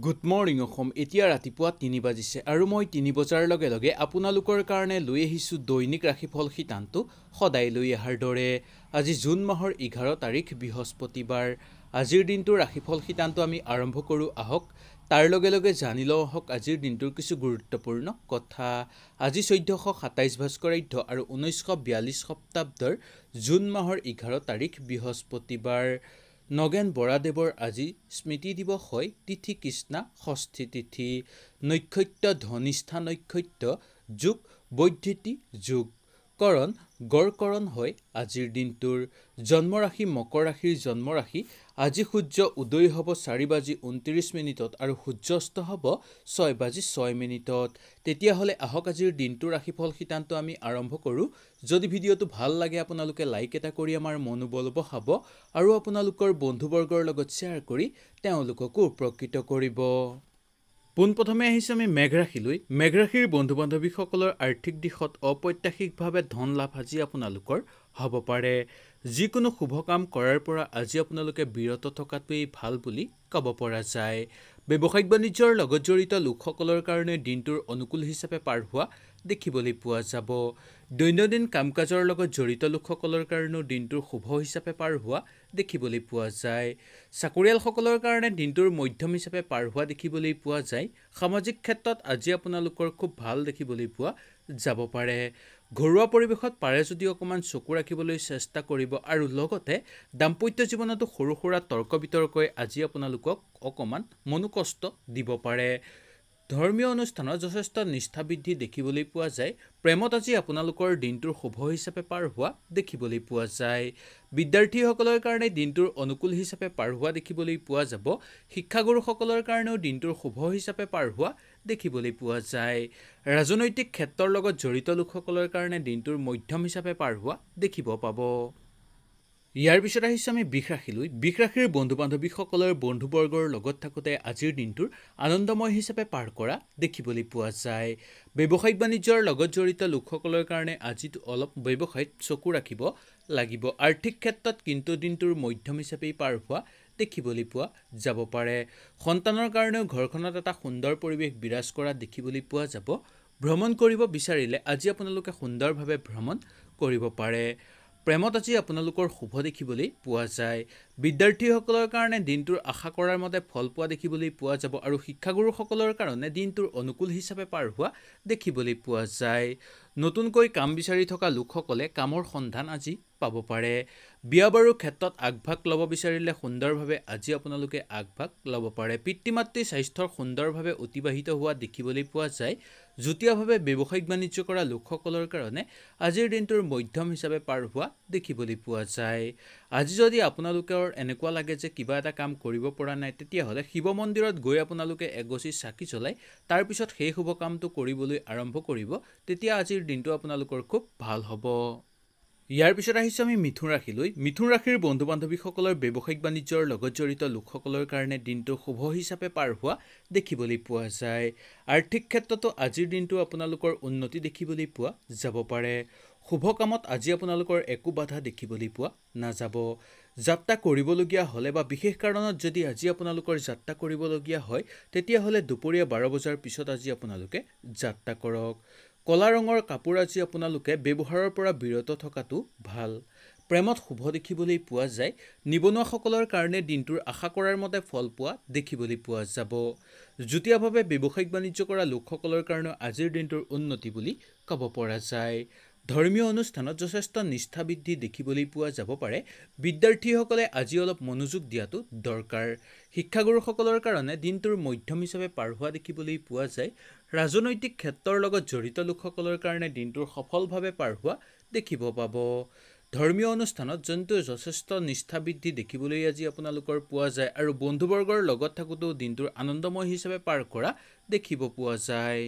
Good morning Assam. এতিয়া ৰাতিপুৱা তিনি বাজিছে আৰু মই তিনি বজাৰ লগে লগে আপোনালোকৰ কাৰণে লৈ আহিছোঁ দৈনিক ৰাশিফল শিতানটো সদায় লৈ অহাৰ দৰে। আজি জুন মাহৰ এঘাৰ তাৰিখ বৃহস্পতিবাৰ। আজিৰ দিনটোৰ ৰাশিফল শিতানটো আমি আৰম্ভ কৰোঁ। আহক তাৰ লগে লগে জানি লওঁ আহক আজিৰ দিনটোৰ কিছু গুৰুত্বপূৰ্ণ কথা। আজি চৈধ্যশ সাতাইছ ভাস্কৰাধ্য আৰু ঊনৈছশ বিয়াল্লিছ সপ্তাব্দৰ জুন মাহৰ এঘাৰ তাৰিখ বৃহস্পতিবাৰ। নগেন বৰাদেৱৰ আজি স্মৃতি দিৱস হয় তিথি কৃষ্ণা ষষ্ঠী তিথি নক্ষত্ৰ ধনিষ্ঠা নক্ষত্ৰ যোগ বৈদ্যুতি যোগ। কৰণ গড়কৰণ হয় আজিৰ দিনটোৰ। জন্মৰাশি মকৰ ৰাশিৰ জন্মৰাশি আজি সূৰ্য উদয় হ'ব চাৰি বাজি ঊনত্ৰিছ মিনিটত আৰু সূৰ্যাস্ত হ'ব ছয় বাজি ছয় মিনিটত। তেতিয়াহ'লে আহক আজিৰ দিনটোৰ ৰাশিফল শিতানটো আমি আৰম্ভ কৰোঁ। যদি ভিডিঅ'টো ভাল লাগে আপোনালোকে লাইক এটা কৰি আমাৰ মনোবল বঢ়াব আৰু আপোনালোকৰ বন্ধুবৰ্গৰ লগত শ্বেয়াৰ কৰি তেওঁলোককো উপকৃত কৰিব। পোনপ্ৰথমে আহিছোঁ আমি মেঘ ৰাশিলৈ মেঘ ৰাশিৰ বন্ধু বান্ধৱীসকলৰ আৰ্থিক দিশত অপ্ৰত্যাশিকভাৱে ধন লাভ আজি আপোনালোকৰ হ'ব পাৰে। যিকোনো শুভ কাম কৰাৰ পৰা আজি আপোনালোকে বিৰত থকাটোৱেই ভাল বুলি ক'ব পৰা যায়। ব্যৱসায়িক বাণিজ্যৰ লগত জড়িত লোকসকলৰ কাৰণে দিনটোৰ অনুকূল হিচাপে পাৰ হোৱা দেখিবলৈ পোৱা যাব। দৈনন্দিন কাম কাজৰ লগত জড়িত লোকসকলৰ কাৰণেও দিনটোৰ শুভ হিচাপে পাৰ হোৱা দেখিবলৈ পোৱা যায়। চাকৰিয়ালসকলৰ কাৰণে দিনটোৰ মধ্যম হিচাপে পাৰ হোৱা দেখিবলৈ পোৱা যায়। সামাজিক ক্ষেত্ৰত আজি আপোনালোকৰ খুব ভাল দেখিবলৈ পোৱা যাব পাৰে। ঘৰুৱা পৰিৱেশত পাৰে যদি অকণমান চকু ৰাখিবলৈ চেষ্টা কৰিব আৰু লগতে দাম্পত্য জীৱনতো সৰু সুৰা তৰ্ক বিতৰ্কই আজি আপোনালোকক অকণমান মনোকষ্ট দিব পাৰে। ধৰ্মীয় অনুষ্ঠানত যথেষ্ট নিষ্ঠা বৃদ্ধি দেখিবলৈ পোৱা যায়। প্ৰেমত আজি আপোনালোকৰ দিনটোৰ শুভ হিচাপে পাৰ হোৱা দেখিবলৈ পোৱা যায়। বিদ্যাৰ্থীসকলৰ কাৰণে দিনটোৰ অনুকূল হিচাপে পাৰ হোৱা দেখিবলৈ পোৱা যাব। শিক্ষাগুৰুসকলৰ কাৰণেও দিনটোৰ শুভ হিচাপে পাৰ হোৱা দেখিবলৈ পোৱা যায়। ৰাজনৈতিক ক্ষেত্ৰৰ লগত জড়িত লোকসকলৰ কাৰণে দিনটোৰ মধ্যম হিচাপে পাৰ হোৱা দেখিব পাব। ইয়াৰ পিছত আহিছোঁ আমি বিষ ৰাশিলৈ। বিষ ৰাশিৰ বন্ধু বান্ধৱীসকলৰ বন্ধুবৰ্গৰ লগত থাকোঁতে আজিৰ দিনটোৰ আনন্দময় হিচাপে পাৰ কৰা দেখিবলৈ পোৱা যায়। ব্যৱসায়িক বাণিজ্যৰ লগত জড়িত লোকসকলৰ কাৰণে আজি অলপ ব্যৱসায়ত চকু ৰাখিব লাগিব। আৰ্থিক ক্ষেত্ৰত কিন্তু দিনটোৰ মধ্যম হিচাপেই পাৰ হোৱা দেখিবলৈ পোৱা যাব পাৰে। সন্তানৰ কাৰণেও ঘৰখনত এটা সুন্দৰ পৰিৱেশ বিৰাজ কৰা দেখিবলৈ পোৱা যাব। ভ্ৰমণ কৰিব বিচাৰিলে আজি আপোনালোকে সুন্দৰভাৱে ভ্ৰমণ কৰিব পাৰে। প্ৰেমত আজি আপোনালোকৰ শুভ দেখিবলৈ পোৱা যায়। বিদ্যাৰ্থীসকলৰ কাৰণে দিনটোৰ আশা কৰাৰ মতে ফল পোৱা দেখিবলৈ পোৱা যাব আৰু শিক্ষাগুৰুসকলৰ কাৰণে দিনটোৰ অনুকূল হিচাপে পাৰ হোৱা দেখিবলৈ পোৱা যায়। নতুনকৈ কাম বিচাৰি থকা লোকসকলে কামৰ সন্ধান আজি পাব পাৰে। বিয়া বাৰুৰ ক্ষেত্ৰত আগভাগ ল'ব বিচাৰিলে সুন্দৰভাৱে আজি আপোনালোকে আগভাগ ল'ব পাৰে। পিতৃ মাতৃৰ স্বাস্থ্যৰ সুন্দৰভাৱে অতিবাহিত হোৱা দেখিবলৈ পোৱা যায়। যুটীয়াভাৱে ব্যৱসায়িক বাণিজ্য কৰা লোকসকলৰ কাৰণে আজিৰ দিনটোৰ মধ্যম হিচাপে পাৰ হোৱা দেখিবলৈ পোৱা যায়। আজি যদি আপোনালোকৰ এনেকুৱা লাগে যে কিবা এটা কাম কৰিব পৰা নাই তেতিয়াহ'লে শিৱ মন্দিৰত গৈ আপোনালোকে এগছি চাকি জ্বলাই তাৰপিছত সেই শুভ কামটো কৰিবলৈ আৰম্ভ কৰিব তেতিয়া আজিৰ দিনটো আপোনালোকৰ খুব ভাল হ'ব। ইয়াৰ পিছত আহিছোঁ আমি মিথুন ৰাশিলৈ। মিথুন ৰাশিৰ বন্ধু বান্ধৱীসকলৰ ব্যৱসায়িক বাণিজ্যৰ লগত জড়িত লোকসকলৰ কাৰণে দিনটো শুভ হিচাপে পাৰ হোৱা দেখিবলৈ পোৱা যায়। আৰ্থিক ক্ষেত্ৰতো আজিৰ দিনটো আপোনালোকৰ উন্নতি দেখিবলৈ পোৱা যাব পাৰে। শুভ কামত আজি আপোনালোকৰ একো বাধা দেখিবলৈ পোৱা নাযাব। যাত্ৰা কৰিবলগীয়া হ'লে বা বিশেষ কাৰণত যদি আজি আপোনালোকৰ যাত্ৰা কৰিবলগীয়া হয় তেতিয়াহ'লে দুপৰীয়া বাৰ বজাৰ পিছত আজি আপোনালোকে যাত্ৰা কৰক। ক'লা ৰঙৰ কাপোৰ আজি আপোনালোকে ব্যৱহাৰৰ পৰা বিৰত থকাটো ভাল। প্ৰেমত শুভ দেখিবলৈ পোৱা যায়। নিবনুৱাসকলৰ কাৰণে দিনটোৰ আশা কৰাৰ মতে ফল পোৱা দেখিবলৈ পোৱা যাব। যুটীয়াভাৱে ব্যৱসায়িক বাণিজ্য কৰা লোকসকলৰ কাৰণেও আজিৰ দিনটোৰ উন্নতি বুলি ক'ব পৰা যায়। ধৰ্মীয় অনুষ্ঠানত যথেষ্ট নিষ্ঠা বৃদ্ধি দেখিবলৈ পোৱা যাব পাৰে। বিদ্যাৰ্থীসকলে আজি অলপ মনোযোগ দিয়াটো দৰকাৰ। শিক্ষাগুৰুসকলৰ কাৰণে দিনটোৰ মধ্যম হিচাপে পাৰ হোৱা দেখিবলৈ পোৱা যায়। ৰাজনৈতিক ক্ষেত্ৰৰ লগত জড়িত লোকসকলৰ কাৰণে দিনটোৰ সফলভাৱে পাৰ হোৱা দেখিব পাব। ধৰ্মীয় অনুষ্ঠানত যোনটো যথেষ্ট নিষ্ঠা বৃদ্ধি দেখিবলৈ আজি আপোনালোকৰ পোৱা যায় আৰু বন্ধুবৰ্গৰ লগত থাকোঁতেও দিনটোৰ আনন্দময় হিচাপে পাৰ কৰা দেখিব পোৱা যায়।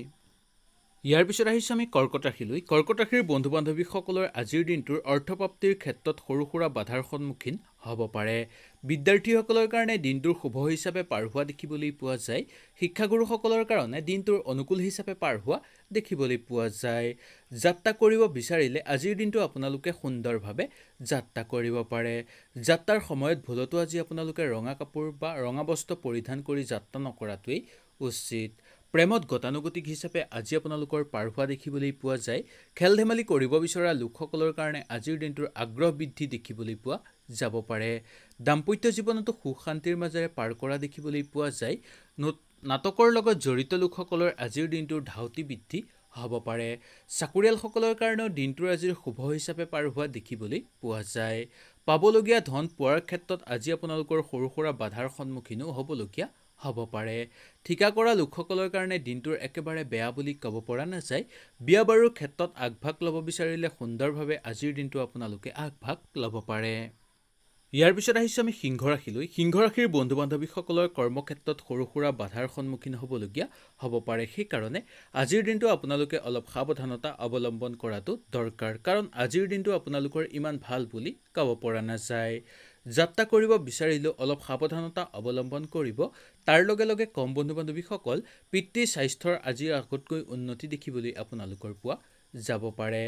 ইয়াৰ পিছত আহিছোঁ আমি কৰ্কট ৰাশিলৈ কৰ্কট ৰাশিৰ বন্ধু বান্ধৱীসকলৰ আজিৰ দিনটোৰ অৰ্থপ্ৰাপ্তিৰ ক্ষেত্ৰত সৰু সুৰা বাধাৰ সন্মুখীন হ'ব পাৰে। বিদ্যাৰ্থীসকলৰ কাৰণে দিনটোৰ শুভ হিচাপে পাৰ হোৱা দেখিবলৈ পোৱা যায়। শিক্ষাগুৰুসকলৰ কাৰণে দিনটোৰ অনুকূল হিচাপে পাৰ হোৱা দেখিবলৈ পোৱা যায়। যাত্ৰা কৰিব বিচাৰিলে আজিৰ দিনটো আপোনালোকে সুন্দৰভাৱে যাত্ৰা কৰিব পাৰে। যাত্ৰাৰ সময়ত ভুলতো আজি আপোনালোকে ৰঙা কাপোৰ বা ৰঙা বস্ত্ৰ পৰিধান কৰি যাত্ৰা নকৰাটোৱেই উচিত। প্ৰেমত গতানুগতিক হিচাপে আজি আপোনালোকৰ পাৰ হোৱা দেখিবলৈ পোৱা যায়। খেল ধেমালি কৰিব বিচৰা লোকসকলৰ কাৰণে আজিৰ দিনটোৰ আগ্ৰহ বৃদ্ধি দেখিবলৈ পোৱা যাব পাৰে। দাম্পত্য জীৱনতো সুখ শান্তিৰ মাজেৰে পাৰ কৰা দেখিবলৈ পোৱা যায়। নাটকৰ লগত জড়িত লোকসকলৰ আজিৰ দিনটোৰ ধাউতি বৃদ্ধি হ'ব পাৰে। চাকৰিয়ালসকলৰ কাৰণেও দিনটোৰ আজিৰ শুভ হিচাপে পাৰ হোৱা দেখিবলৈ পোৱা যায়। পাবলগীয়া ধন পোৱাৰ ক্ষেত্ৰত আজি আপোনালোকৰ সৰু সুৰা বাধাৰ সন্মুখীনো হ'বলগীয়া হ'ব পাৰে। ঠিকা কৰা লোকসকলৰ কাৰণে দিনটোৰ একেবাৰে বেয়া বুলি ক'ব পৰা নাযায়। বিয়া বাৰুৰ ক্ষেত্ৰত আগভাগ ল'ব বিচাৰিলে সুন্দৰভাৱে আজিৰ দিনটো আপোনালোকে আগভাগ ল'ব পাৰে। ইয়াৰ পিছত আহিছোঁ আমি সিংহ ৰাশিলৈ সিংহ ৰাশিৰ বন্ধু বান্ধৱীসকলৰ কৰ্মক্ষেত্ৰত সৰু সুৰা বাধাৰ সন্মুখীন হ'বলগীয়া হ'ব পাৰে। সেইকাৰণে আজিৰ দিনটো আপোনালোকে অলপ সাৱধানতা অৱলম্বন কৰাটো দৰকাৰ। কাৰণ আজিৰ দিনটো আপোনালোকৰ ইমান ভাল বুলি ক'ব পৰা নাযায়। যাত্ৰা কৰিব বিচাৰিলেও অলপ সাৱধানতা অৱলম্বন কৰিব। তাৰ লগে লগে কম বন্ধু বান্ধৱীসকল পিতৃ স্বাস্থ্যৰ আজি আগতকৈ উন্নতি দেখিবলৈ আপোনালোকৰ পোৱা যাব পাৰে।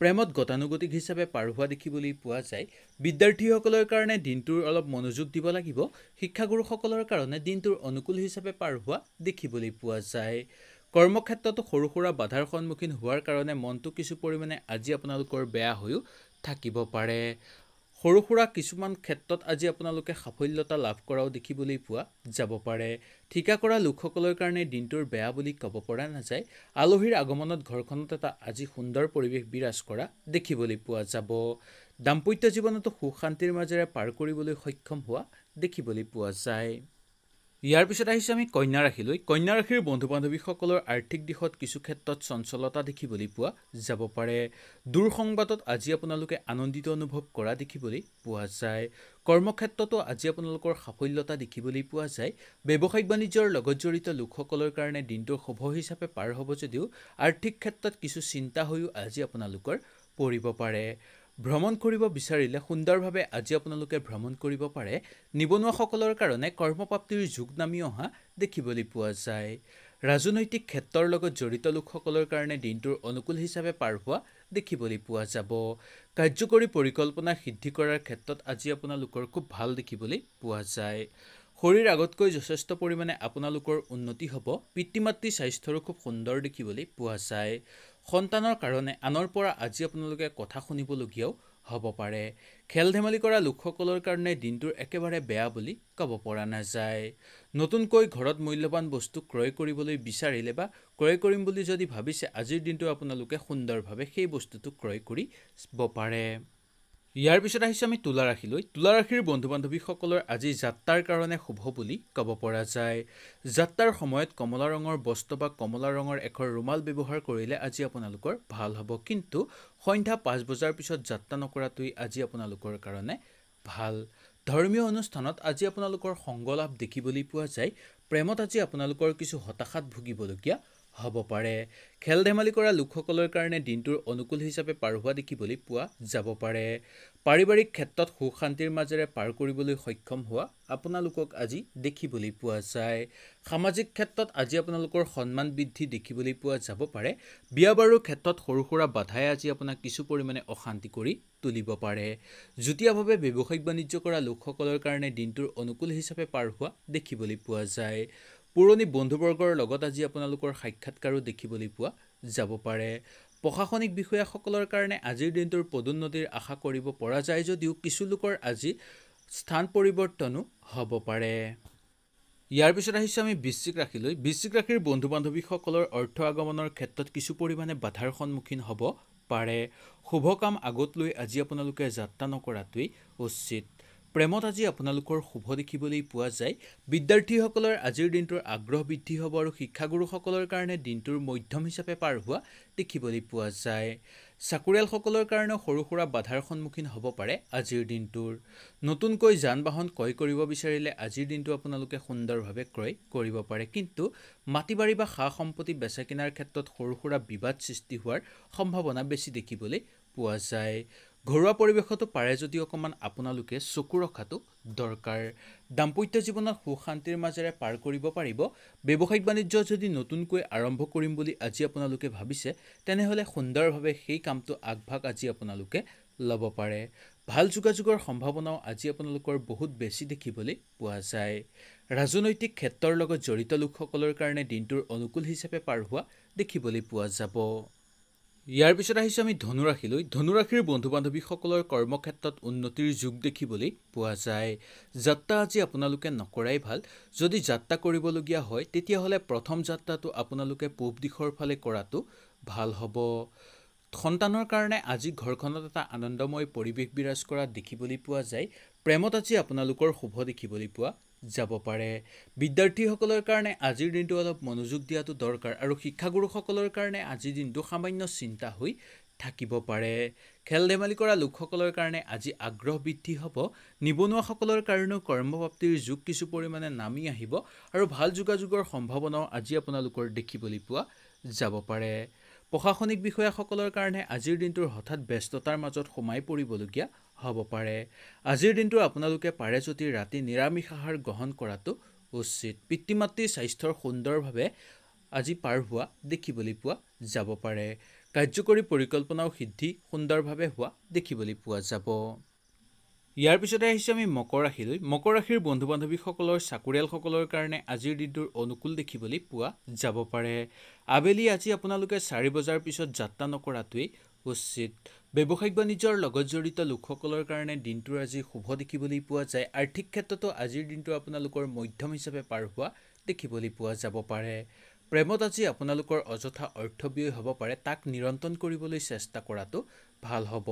প্ৰেমত গতানুগতিক হিচাপে পাৰ হোৱা দেখিবলৈ পোৱা যায়। বিদ্যাৰ্থীসকলৰ কাৰণে দিনটোৰ অলপ মনোযোগ দিব লাগিব। শিক্ষাগুৰুসকলৰ কাৰণে দিনটোৰ অনুকূল হিচাপে পাৰ হোৱা দেখিবলৈ পোৱা যায়। কৰ্মক্ষেত্ৰতো সৰু সুৰা বাধাৰ সন্মুখীন হোৱাৰ কাৰণে মনটো কিছু পৰিমাণে আজি আপোনালোকৰ বেয়া হৈও থাকিব পাৰে। সৰু সুৰা কিছুমান ক্ষেত্ৰত আজি আপোনালোকে সাফল্যতা লাভ কৰাও দেখিবলৈ পোৱা যাব পাৰে। ঠিকা কৰা লোকসকলৰ কাৰণে দিনটোৰ বেয়া বুলি ক'ব পৰা নাযায়। আলহীৰ আগমনত ঘৰখনত এটা আজি সুন্দৰ পৰিৱেশ বিৰাজ কৰা দেখিবলৈ পোৱা যাব। দাম্পত্য জীৱনতো সুখ শান্তিৰ মাজেৰে পাৰ কৰিবলৈ সক্ষম হোৱা দেখিবলৈ পোৱা যায়। ইয়াৰ পিছত আহিছোঁ আমি কন্যা ৰাশিলৈ কন্যা ৰাশিৰ বন্ধু বান্ধৱীসকলৰ আৰ্থিক দিশত কিছু ক্ষেত্ৰত চঞ্চলতা দেখিবলৈ পোৱা যাব পাৰে। দূৰ সংবাদত আজি আপোনালোকে আনন্দিত অনুভৱ কৰা দেখিবলৈ পোৱা যায়। কৰ্মক্ষেত্ৰতো আজি আপোনালোকৰ সাফল্যতা দেখিবলৈ পোৱা যায়। ব্যৱসায়িক বাণিজ্যৰ লগত জড়িত লোকসকলৰ কাৰণে দিনটোৰ শুভ হিচাপে পাৰ হ'ব যদিও আৰ্থিক ক্ষেত্ৰত কিছু চিন্তা হৈও আজি আপোনালোকৰ পৰিব পাৰে। ভ্ৰমণ কৰিব বিচাৰিলে সুন্দৰভাৱে আজি আপোনালোকে ভ্ৰমণ কৰিব পাৰে। নিবনুৱাসকলৰ কাৰণে কৰ্মপ্ৰাপ্তিৰ যুগ নামি অহা দেখিবলৈ পোৱা যায়। ৰাজনৈতিক ক্ষেত্ৰৰ লগত জড়িত লোকসকলৰ কাৰণে দিনটোৰ অনুকূল হিচাপে পাৰ হোৱা দেখিবলৈ পোৱা যাব। কাৰ্যকৰী পৰিকল্পনা সিদ্ধি কৰাৰ ক্ষেত্ৰত আজি আপোনালোকৰ খুব ভাল দেখিবলৈ পোৱা যায়। শৰীৰ আগতকৈ যথেষ্ট পৰিমাণে আপোনালোকৰ উন্নতি হ'ব। পিতৃ মাতৃ স্বাস্থ্যৰো খুব সুন্দৰ দেখিবলৈ পোৱা যায়। সন্তানৰ কাৰণে আনৰ পৰা আজি আপোনালোকে কথা শুনিবলগীয়াও হ'ব পাৰে। খেল ধেমালি কৰা লোকসকলৰ কাৰণে দিনটোৰ একেবাৰে বেয়া বুলি ক'ব পৰা নাযায়। নতুনকৈ ঘৰত মূল্যৱান বস্তু ক্ৰয় কৰিবলৈ বিচাৰিলে বা ক্ৰয় কৰিম বুলি যদি ভাবিছে আজিৰ দিনটো আপোনালোকে সুন্দৰভাৱে সেই বস্তুটো ক্ৰয় কৰিব পাৰে। ইয়াৰ পিছত আহিছোঁ আমি তুলা ৰাশিলৈ তুলা ৰাশিৰ বন্ধু বান্ধৱীসকলৰ আজি যাত্ৰাৰ কাৰণে শুভ বুলি ক'ব পৰা যায়। যাত্ৰাৰ সময়ত কমলা ৰঙৰ বস্ত্ৰ বা কমলা ৰঙৰ এখন ৰুমাল ব্যৱহাৰ কৰিলে আজি আপোনালোকৰ ভাল হ'ব। কিন্তু সন্ধ্যা পাঁচ বজাৰ পিছত যাত্ৰা নকৰাটোৱেই আজি আপোনালোকৰ কাৰণে ভাল। ধৰ্মীয় অনুষ্ঠানত আজি আপোনালোকৰ সংগ লাভ দেখিবলৈ পোৱা যায়। প্ৰেমত আজি আপোনালোকৰ কিছু হতাশাত ভুগিবলগীয়া হ'ব পাৰে। খেল ধেমালি কৰা লোকসকলৰ কাৰণে দিনটোৰ অনুকূল হিচাপে পাৰ হোৱা দেখিবলৈ পোৱা যাব পাৰে। পাৰিবাৰিক ক্ষেত্ৰত সুখ শান্তিৰ মাজেৰে পাৰ কৰিবলৈ সক্ষম হোৱা আপোনালোকক আজি দেখিবলৈ পোৱা যায়। সামাজিক ক্ষেত্ৰত আজি আপোনালোকৰ সন্মান বৃদ্ধি দেখিবলৈ পোৱা যাব পাৰে। বিয়া বাৰুৰ ক্ষেত্ৰত সৰু সুৰা বাধাই আজি আপোনাক কিছু পৰিমাণে অশান্তি কৰি তুলিব পাৰে। যুটীয়াভাৱে ব্যৱসায়িক বাণিজ্য কৰা লোকসকলৰ কাৰণে দিনটোৰ অনুকূল হিচাপে পাৰ হোৱা দেখিবলৈ পোৱা যায়। পুৰণি বন্ধুবৰ্গৰ লগত আজি আপোনালোকৰ সাক্ষাৎকাৰো দেখিবলৈ পোৱা যাব পাৰে। প্ৰশাসনিক বিষয়াসকলৰ কাৰণে আজিৰ দিনটোৰ পদোন্নতিৰ আশা কৰিব পৰা যায় যদিও কিছু লোকৰ আজি স্থান পৰিৱৰ্তনো হ'ব পাৰে। ইয়াৰ পিছত আহিছোঁ আমি বৃশ্চিক ৰাশিলৈ। বৃশ্চিক ৰাশিৰ বন্ধু বান্ধৱীসকলৰ অৰ্থ আগমনৰ ক্ষেত্ৰত কিছু পৰিমাণে বাধাৰ সন্মুখীন হ'ব পাৰে। শুভ কাম আগত লৈ আজি আপোনালোকে যাত্ৰা নকৰাটোৱেই উচিত। প্ৰেমত আজি আপোনালোকৰ শুভ দেখিবলৈ পোৱা যায়। বিদ্যাৰ্থীসকলৰ আজিৰ দিনটোৰ আগ্ৰহ বৃদ্ধি হ'ব আৰু শিক্ষাগুৰুসকলৰ কাৰণে দিনটোৰ মধ্যম হিচাপে পাৰ হোৱা দেখিবলৈ পোৱা যায়। চাকৰিয়ালসকলৰ কাৰণেও সৰু সুৰা বাধাৰ সন্মুখীন হ'ব পাৰে আজিৰ দিনটোৰ। নতুনকৈ যান বাহন ক্ৰয় কৰিব বিচাৰিলে আজিৰ দিনটো আপোনালোকে সুন্দৰভাৱে ক্ৰয় কৰিব পাৰে। কিন্তু মাটি বাৰী বা সা সম্পত্তি বেচা কিনাৰ ক্ষেত্ৰত সৰু সুৰা বিবাদ সৃষ্টি হোৱাৰ সম্ভাৱনা বেছি দেখিবলৈ পোৱা যায়। ঘৰুৱা পৰিৱেশতো পাৰে যদি অকণমান আপোনালোকে চকু ৰখাটো দৰকাৰ। দাম্পত্য জীৱনত সুখ শান্তিৰ মাজেৰে পাৰ কৰিব পাৰিব। ব্যৱসায়িক বাণিজ্য যদি নতুনকৈ আৰম্ভ কৰিম বুলি আজি আপোনালোকে ভাবিছে তেনেহ'লে সুন্দৰভাৱে সেই কামটো আগভাগ আজি আপোনালোকে ল'ব পাৰে। ভাল যোগাযোগৰ সম্ভাৱনাও আজি আপোনালোকৰ বহুত বেছি দেখিবলৈ পোৱা যায়। ৰাজনৈতিক ক্ষেত্ৰৰ লগত জড়িত লোকসকলৰ কাৰণে দিনটোৰ অনুকূল হিচাপে পাৰ হোৱা দেখিবলৈ পোৱা যাব। ইয়াৰ পিছত আহিছোঁ আমি ধনুৰাশিলৈ ধনুৰাশিৰ বন্ধু বান্ধৱীসকলৰ কৰ্মক্ষেত্ৰত উন্নতিৰ যুগ দেখিবলৈ পোৱা যায়। যাত্ৰা আজি আপোনালোকে নকৰাই ভাল। যদি যাত্ৰা কৰিবলগীয়া হয় তেতিয়াহ'লে প্ৰথম যাত্ৰাটো আপোনালোকে পূব দিশৰ ফালে কৰাটো ভাল হ'ব। সন্তানৰ কাৰণে আজি ঘৰখনত এটা আনন্দময় পৰিৱেশ বিৰাজ কৰা দেখিবলৈ পোৱা যায়। প্ৰেমত আজি আপোনালোকৰ শুভ দেখিবলৈ পোৱা যাব পাৰে। বিদ্যাৰ্থীসকলৰ কাৰণে আজিৰ দিনটো অলপ মনোযোগ দিয়াটো দৰকাৰ আৰু শিক্ষাগুৰুসকলৰ কাৰণে আজিৰ দিনটো সামান্য চিন্তা হৈ থাকিব পাৰে। খেল ধেমালি কৰা লোকসকলৰ কাৰণে আজি আগ্ৰহ বৃদ্ধি হ'ব। নিবনুৱাসকলৰ কাৰণেও কৰ্মপ্ৰাপ্তিৰ যুগ কিছু পৰিমাণে নামি আহিব আৰু ভাল যোগাযোগৰ সম্ভাৱনাও আজি আপোনালোকৰ দেখিবলৈ পোৱা যাব পাৰে। প্ৰশাসনিক বিষয়াসকলৰ কাৰণে আজিৰ দিনটোৰ হঠাৎ ব্যস্ততাৰ মাজত সোমাই পৰিবলগীয়া হ'ব পাৰে। আজিৰ দিনটো আপোনালোকে পাৰে যদি ৰাতি নিৰামিষ আহাৰ গ্ৰহণ কৰাটো উচিত। পিতৃ মাতৃৰ স্বাস্থ্যৰ সুন্দৰভাৱে আজি পাৰ হোৱা দেখিবলৈ পোৱা যাব পাৰে। কাৰ্যকৰী পৰিকল্পনাও সিদ্ধি সুন্দৰভাৱে হোৱা দেখিবলৈ পোৱা যাব। ইয়াৰ পিছতে আহিছোঁ আমি মকৰ ৰাশিলৈ মকৰ ৰাশিৰ বন্ধু বান্ধৱীসকলৰ চাকৰিয়ালসকলৰ কাৰণে আজিৰ দিনটোৰ অনুকূল দেখিবলৈ পোৱা যাব পাৰে। আবেলি আজি আপোনালোকে চাৰি বজাৰ পিছত যাত্ৰা নকৰাটোৱেই উচিত। ব্যৱসায়িক বাণিজ্যৰ লগত জড়িত লোকসকলৰ কাৰণে দিনটোৰ আজি শুভ দেখিবলৈ পোৱা যায়। আৰ্থিক ক্ষেত্ৰতো আজিৰ দিনটো আপোনালোকৰ মধ্যম হিচাপে পাৰ হোৱা দেখিবলৈ পোৱা যাব পাৰে। প্ৰেমত আজি আপোনালোকৰ অযথা অৰ্থব্যয় হ'ব পাৰে তাক নিৰন্তন কৰিবলৈ চেষ্টা কৰাটো ভাল হ'ব।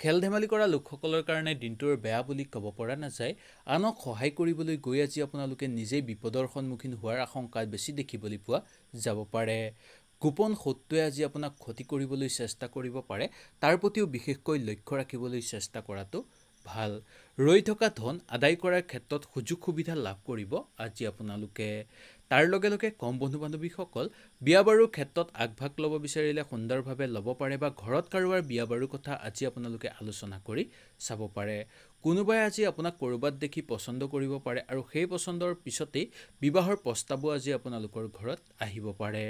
খেল ধেমালি কৰা লোকসকলৰ কাৰণে দিনটোৰ বেয়া বুলি ক'ব পৰা নাযায়। আনক সহায় কৰিবলৈ গৈ আজি আপোনালোকে নিজেই বিপদৰ সন্মুখীন হোৱাৰ আশংকা বেছি দেখিবলৈ পোৱা যাব পাৰে। গোপন শত্ৰুৱে আজি আপোনাক ক্ষতি কৰিবলৈ চেষ্টা কৰিব পাৰে তাৰ প্ৰতিও বিশেষকৈ লক্ষ্য ৰাখিবলৈ চেষ্টা কৰাটো ভাল। ৰৈ থকা ধন আদায় কৰাৰ ক্ষেত্ৰত সুযোগ সুবিধা লাভ কৰিব আজি আপোনালোকে। তাৰ লগে লগে কম বন্ধু বান্ধৱীসকল বিয়া বাৰুৰ ক্ষেত্ৰত আগভাগ ল'ব বিচাৰিলে সুন্দৰভাৱে ল'ব পাৰে বা ঘৰত কাৰোবাৰ বিয়া বাৰুৰ কথা আজি আপোনালোকে আলোচনা কৰি চাব পাৰে। কোনোবাই আজি আপোনাক ক'ৰবাত দেখি পচন্দ কৰিব পাৰে আৰু সেই পচন্দৰ পিছতেই বিবাহৰ প্ৰস্তাৱো আজি আপোনালোকৰ ঘৰত আহিব পাৰে।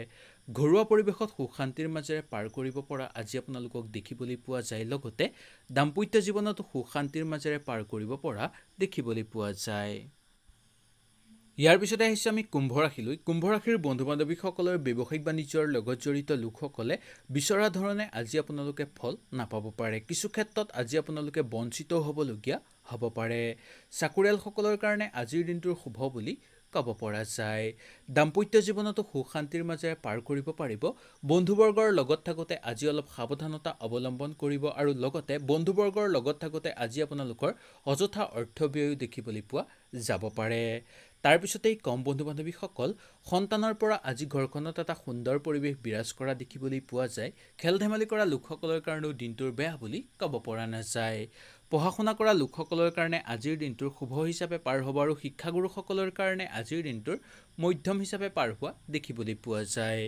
ঘৰুৱা পৰিৱেশত সুখ শান্তিৰ মাজেৰে পাৰ কৰিব পৰা আজি আপোনালোকক দেখিবলৈ পোৱা যায়। লগতে দাম্পত্য জীৱনতো সুখ শান্তিৰ মাজেৰে পাৰ কৰিব পৰা দেখিবলৈ পোৱা যায়। ইয়াৰ পিছতে আহিছোঁ আমি কুম্ভ ৰাশিলৈ কুম্ভ ৰাশিৰ বন্ধু বান্ধৱীসকলৰ ব্যৱসায়িক বাণিজ্যৰ লগত জড়িত লোকসকলে বিচৰা ধৰণে আজি আপোনালোকে ফল নাপাব পাৰে। কিছু ক্ষেত্ৰত আজি আপোনালোকে বঞ্চিতও হ'বলগীয়া হ'ব পাৰে। চাকৰিয়ালসকলৰ কাৰণে আজিৰ দিনটোৰ শুভ বুলি ক'ব পৰা যায়। দাম্পত্য জীৱনতো সুখ শান্তিৰ মাজেৰে পাৰ কৰিব পাৰিব। বন্ধুবৰ্গৰ লগত থাকোঁতে আজি অলপ সাৱধানতা অৱলম্বন কৰিব আৰু লগতে বন্ধুবৰ্গৰ লগত থাকোঁতে আজি আপোনালোকৰ অযথা অৰ্থব্যয়ো দেখিবলৈ পোৱা যাব পাৰে। তাৰপিছতেই কম বন্ধু বান্ধৱীসকল সন্তানৰ পৰা আজি ঘৰখনত এটা সুন্দৰ পৰিৱেশ বিৰাজ কৰা দেখিবলৈ পোৱা যায়। খেল ধেমালি কৰা লোকসকলৰ কাৰণেও দিনটোৰ বেয়া বুলি ক'ব পৰা নাযায়। পঢ়া শুনা কৰা লোকসকলৰ কাৰণে আজিৰ দিনটোৰ শুভ হিচাপে পাৰ হ'ব আৰু শিক্ষাগুৰুসকলৰ কাৰণে আজিৰ দিনটোৰ মধ্যম হিচাপে পাৰ হোৱা দেখিবলৈ পোৱা যায়।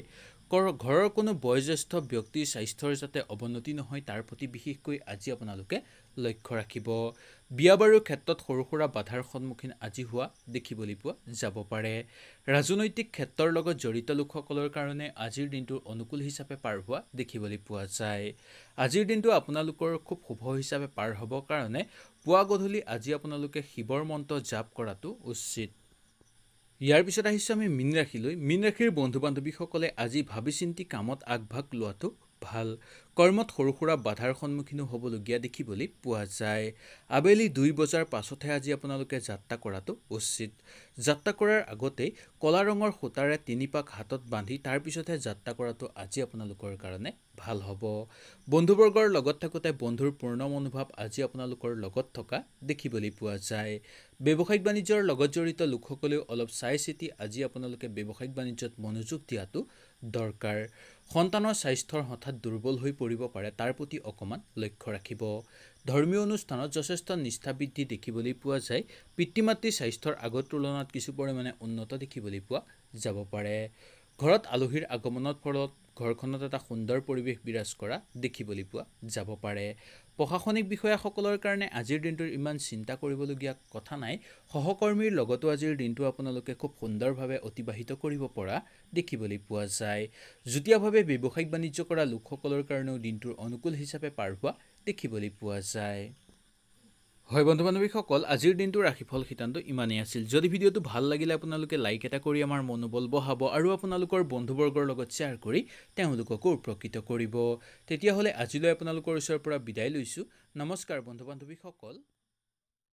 ঘৰৰ কোনো বয়োজ্যেষ্ঠ ব্যক্তিৰ স্বাস্থ্যৰ যাতে অৱনতি নহয় তাৰ প্ৰতি বিশেষকৈ আজি আপোনালোকে লক্ষ্য ৰাখিব। বিয়া বাৰুৰ ক্ষেত্ৰত সৰু সুৰা বাধাৰ সন্মুখীন আজি হোৱা দেখিবলৈ পোৱা যাব পাৰে। ৰাজনৈতিক ক্ষেত্ৰৰ লগত জড়িত লোকসকলৰ কাৰণে আজিৰ দিনটোৰ অনুকূল হিচাপে পাৰ হোৱা দেখিবলৈ পোৱা যায়। আজিৰ দিনটো আপোনালোকৰ খুব শুভ হিচাপে পাৰ হ'বৰ কাৰণে পুৱা গধূলি আজি আপোনালোকে শিৱৰ মন্ত্ৰ জাপ কৰাটো উচিত। ইয়াৰ পিছত আহিছোঁ আমি মীন ৰাশিলৈ। মীন ৰাশিৰ বন্ধু বান্ধৱীসকলে আজি ভাবি চিন্তি কামত আগভাগ লোৱাটো ভাল। কৰ্মত সৰু সুৰা বাধাৰ সন্মুখীনো হ'বলগীয়া দেখিবলৈ পোৱা যায়। আবেলি দুই বজাৰ পাছতহে আজি আপোনালোকে যাত্ৰা কৰাটো উচিত। যাত্ৰা কৰাৰ আগতেই ক'লা ৰঙৰ সূতাৰে তিনি পাক হাতত বান্ধি তাৰপিছতহে যাত্ৰা কৰাটো আজি আপোনালোকৰ কাৰণে ভাল হ'ব। বন্ধুবৰ্গৰ লগত থাকোঁতে বন্ধুৰ পূৰ্ণ মনোভাৱ আজি আপোনালোকৰ লগত থকা দেখিবলৈ পোৱা যায়। ব্যৱসায়িক বাণিজ্যৰ লগত জড়িত লোকসকলেও অলপ চাই চিতি আজি আপোনালোকে ব্যৱসায়িক বাণিজ্যত মনোযোগ দিয়াটো দৰকাৰ। সন্তানৰ স্বাস্থ্যৰ হঠাৎ দুৰ্বল হৈ পৰিব পাৰে তাৰ প্ৰতি অকণমান লক্ষ্য ৰাখিব। ধৰ্মীয় অনুষ্ঠানত যথেষ্ট নিষ্ঠা বৃদ্ধি দেখিবলৈ পোৱা যায়। পিতৃ মাতৃৰ স্বাস্থ্যৰ আগৰ তুলনাত কিছু পৰিমাণে উন্নত দেখিবলৈ পোৱা যাব পাৰে। ঘৰত আলহীৰ আগমনৰ ফলত ঘৰখনত এটা সুন্দৰ পৰিৱেশ বিৰাজ কৰা দেখিবলৈ পোৱা যাব পাৰে। প্ৰশাসনিক বিষয়াসকলৰ কাৰণে আজিৰ দিনটোৰ ইমান চিন্তা কৰিবলগীয়া কথা নাই। সহকৰ্মীৰ লগতো আজিৰ দিনটো আপোনালোকে খুব সুন্দৰভাৱে অতিবাহিত কৰিব পৰা দেখিবলৈ পোৱা যায়। যুটীয়াভাৱে ব্যৱসায়িক বাণিজ্য কৰা লোকসকলৰ কাৰণেও দিনটোৰ অনুকূল হিচাপে পাৰ হোৱা দেখিবলৈ পোৱা যায়। হয় বন্ধু বান্ধৱীসকল আজিৰ দিনটোৰ ৰাশিফল শিতানটো ইমানেই আছিল। যদি ভিডিঅ'টো ভাল লাগিলে আপোনালোকে লাইক এটা কৰি আমাৰ মনোবল বঢ়াব আৰু আপোনালোকৰ বন্ধুবৰ্গৰ লগত শ্বেয়াৰ কৰি তেওঁলোককো উপকৃত কৰিব। তেতিয়াহ'লে আজিলৈ আপোনালোকৰ ওচৰৰ পৰা বিদায় লৈছোঁ। নমস্কাৰ বন্ধু বান্ধৱীসকল